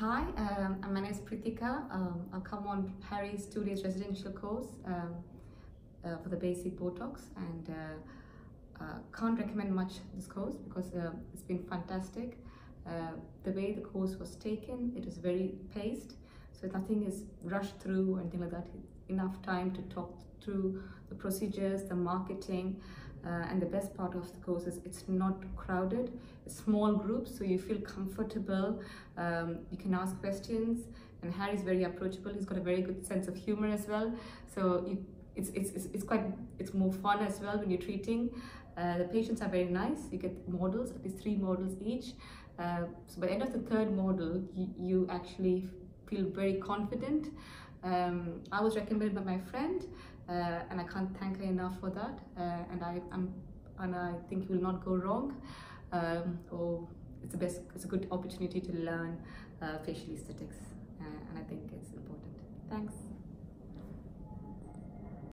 Hi, um, my name is Pritika. Um, I've come on Harry's two days residential course um, uh, for the basic Botox and uh, uh, can't recommend much this course because uh, it's been fantastic. Uh, the way the course was taken, it was very paced, so nothing is rushed through or anything like that. Enough time to talk through the procedures, the marketing, uh, and the best part of the course is it's not crowded, it's small groups, so you feel comfortable. Um, you can ask questions, and Harry's very approachable. He's got a very good sense of humor as well. So you, it's, it's, it's, it's quite it's more fun as well when you're treating. Uh, the patients are very nice. You get models, at least three models each. Uh, so by the end of the third model, you, you actually feel very confident. Um, I was recommended by my friend, uh, and I can't thank her enough for that. Uh, and I am, and I think you will not go wrong. Um, or it's a best, it's a good opportunity to learn uh, facial aesthetics, uh, and I think it's important. Thanks.